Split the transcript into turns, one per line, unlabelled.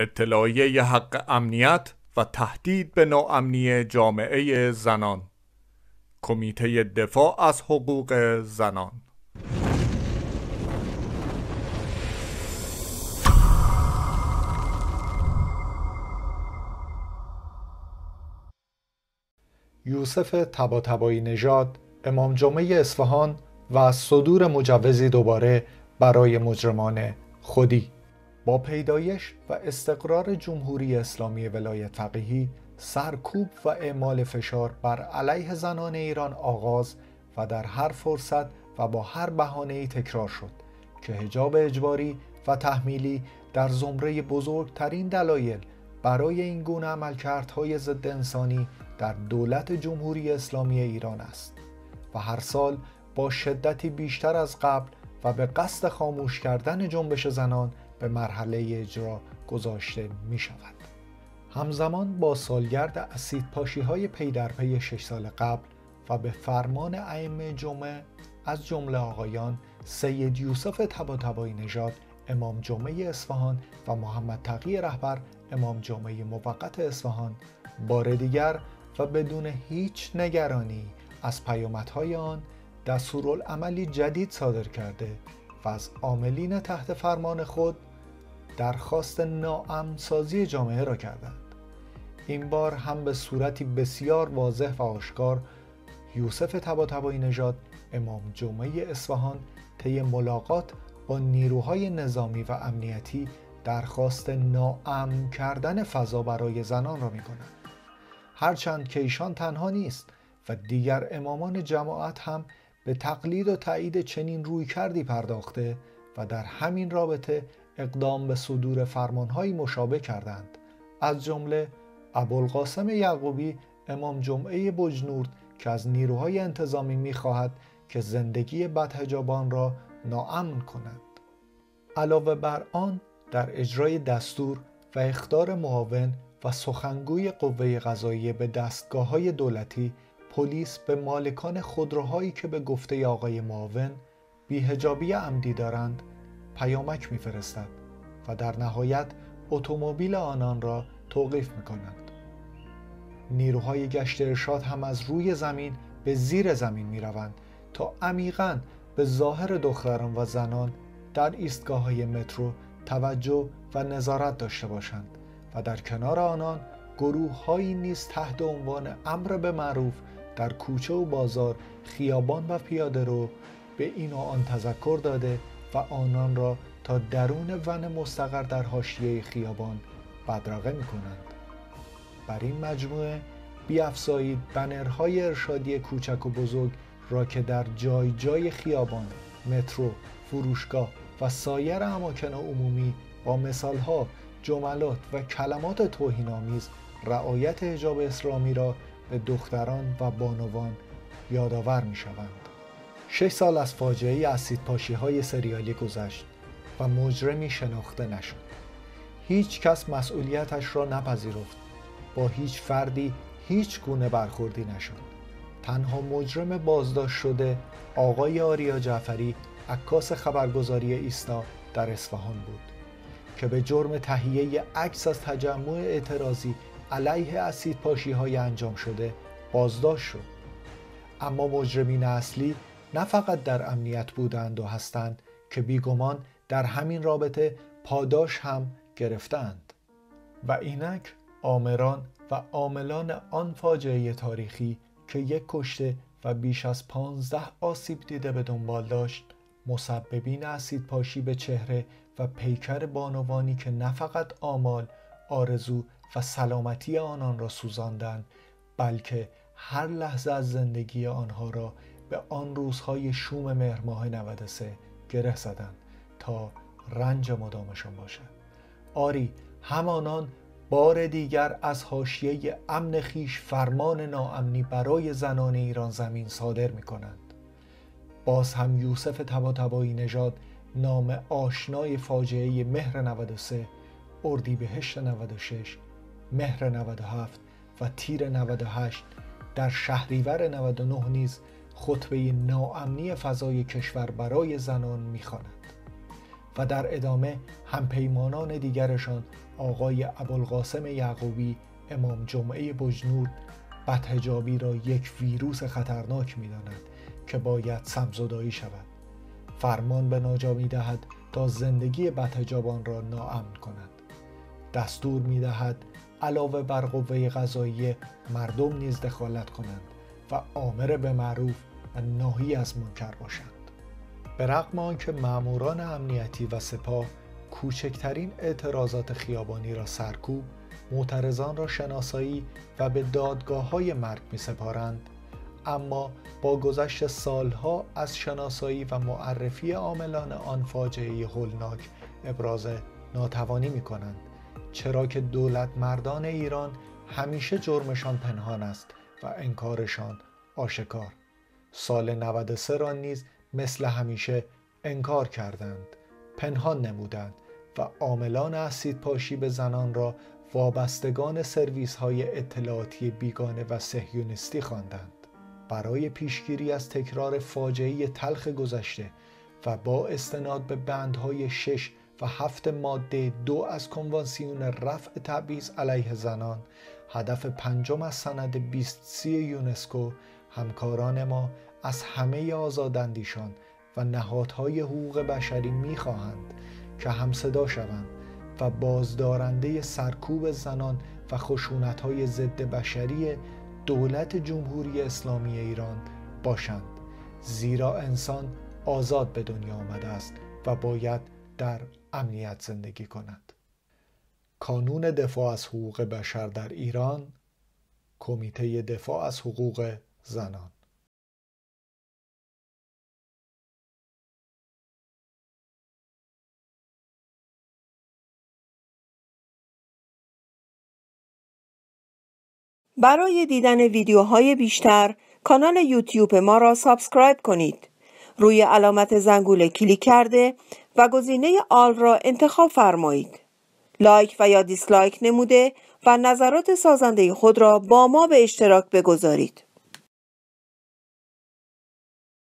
اطلاعیه حق امنیت و تهدید به ناامنی جامعه زنان. کمیته دفاع از حقوق زنان.
یوسف تباتبایی نژاد امام جمعه اصفهان و صدور مجوزی دوباره برای مجرمان خودی. با پیدایش و استقرار جمهوری اسلامی ولایت فقیهی سرکوب و اعمال فشار بر علیه زنان ایران آغاز و در هر فرصت و با هر بهانه‌ای تکرار شد که حجاب اجباری و تحمیلی در زمره بزرگترین دلایل برای این گونه عملکردهای ضد انسانی در دولت جمهوری اسلامی ایران است و هر سال با شدتی بیشتر از قبل و به قصد خاموش کردن جنبش زنان به مرحله اجرا گذاشته می شود. همزمان با سالگرد اسید پاشی های پی در پی 6 سال قبل و به فرمان ائمه جمعه از جمله آقایان سید یوسف تباتبایی نژاد امام جمعه اصفهان و محمد تقی رهبر امام جمعه موقت اصفهان بار دیگر و بدون هیچ نگرانی از پیامدهای آن دستورالعملی جدید صادر کرده و از عاملین تحت فرمان خود درخواست ناامنسازی جامعه را کردند این بار هم به صورتی بسیار واضح و آشکار یوسف تباتبایی نژاد امام جمعه اصفهان طی ملاقات با نیروهای نظامی و امنیتی درخواست ناامن کردن فضا برای زنان را می کنند. هرچند که ایشان تنها نیست و دیگر امامان جماعت هم به تقلید و تایید چنین روی کردی پرداخته و در همین رابطه اقدام به صدور فرمانهایی مشابه کردند. از جمله ابوالقاسم یعقوبی امام جمعه بجنورد که از نیروهای انتظامی می‌خواهد که زندگی بدهجابان را ناامن کنند. علاوه بر آن در اجرای دستور و اختار معاون و سخنگوی قوه قضاییه به دستگاه های دولتی پلیس به مالکان خودروهایی که به گفته آقای معاون بیهجابی عمدی دارند پیامک میفرستد و در نهایت اتومبیل آنان را توقیف می کنند. نیروهای گشت ارشاد هم از روی زمین به زیر زمین می روند تا عمیقا به ظاهر دختران و زنان در ایستگاه های مترو توجه و نظارت داشته باشند و در کنار آنان گروه هایی نیز تحت عنوان امر به معروف در کوچه و بازار خیابان و پیاده رو به این و آن تذکر داده و آنان را تا درون ون مستقر در حاشیه خیابان بدرقه می کنند. بر این مجموعه بیافزایید بنرهای ارشادی کوچک و بزرگ را که در جای جای خیابان، مترو، فروشگاه و سایر اماکن عمومی با مثالها، جملات و کلمات توهینآمیز رعایت حجاب اسلامی را به دختران و بانوان یادآور می شوند. شش سال از فاجعه اسید پاشی های سریالی گذشت و مجرمی شناخته نشد. هیچ کس مسئولیتش را نپذیرفت. با هیچ فردی هیچ گونه برخوردی نشد. تنها مجرم بازداشت شده آقای آریا جعفری عکاس خبرگزاری ایسنا در اصفهان بود که به جرم تهیه عکس از تجمع اعتراضی علیه اسید پاشی های انجام شده بازداشت شد اما مجرمین اصلی نه فقط در امنیت بودند و هستند که بیگمان در همین رابطه پاداش هم گرفتند. و اینک آمران و عاملان آن فاجعه تاریخی که یک کشته و بیش از پانزده آسیب دیده به دنبال داشت مسببین اسید پاشی به چهره و پیکر بانوانی که نه فقط آمال آرزو و سلامتی آنان را سوزاندند بلکه هر لحظه از زندگی آنها را به آن روزهای شوم مهر ماه 93 گره زدند تا رنج مدامشان باشد. آری همانان بار دیگر از حاشیه امن خیش فرمان ناامنی برای زنان ایران زمین صادر می کنند باز هم یوسف تباتبایی نژاد نام آشنای فاجعه مهر 93 اردیبهشت 96 مهر 97 و تیر 98 در شهریور 99 نیز خطبه ناامنی فضای کشور برای زنان می‌خواند و در ادامه همپیمانان دیگرشان آقای ابوالقاسم یعقوبی امام جمعه بجنورد بدهجابی را یک ویروس خطرناک می داند که باید سمزدایی شود. فرمان به ناجا می دهد تا زندگی بدهجابان را ناامن کند. دستور می دهد علاوه بر قوه قضایی مردم نیز دخالت کنند. و آمر به معروف و ناهی از منکر باشند. به رغم آنکه ماموران امنیتی و سپاه کوچکترین اعتراضات خیابانی را سرکوب معترضان را شناسایی و به دادگاه های مرگ می سپارند اما با گذشت سالها از شناسایی و معرفی عاملان آن فاجعه هولناک ابراز ناتوانی می کنند چرا که دولت مردان ایران همیشه جرمشان پنهان است و انکارشان آشکار. سال 93 را نیز مثل همیشه انکار کردند پنهان نمودند و عاملان اسید پاشی به زنان را وابستگان سرویس های اطلاعاتی بیگانه و سهیونستی خواندند. برای پیشگیری از تکرار فاجعه تلخ گذشته و با استناد به بندهای شش و هفت ماده دو از کنوانسیون رفع تبعیض علیه زنان هدف پنجم از سند 20 سی یونسکو همکاران ما از همه آزاداندیشان و نهادهای حقوق بشری می‌خواهند که همصدا شوند و بازدارنده سرکوب زنان و خشونتهای ضد بشری دولت جمهوری اسلامی ایران باشند. زیرا انسان آزاد به دنیا آمده است و باید در امنیت زندگی کند کانون دفاع از حقوق بشر در ایران کمیته دفاع از حقوق زنان
برای دیدن ویدیوهای بیشتر کانال یوتیوب ما را subscribe کنید. روی علامت زنگوله کلیک کرده و گزینه all را انتخاب فرمایید. like و یا dislike نموده و نظرات سازنده خود را با ما به اشتراک بگذارید.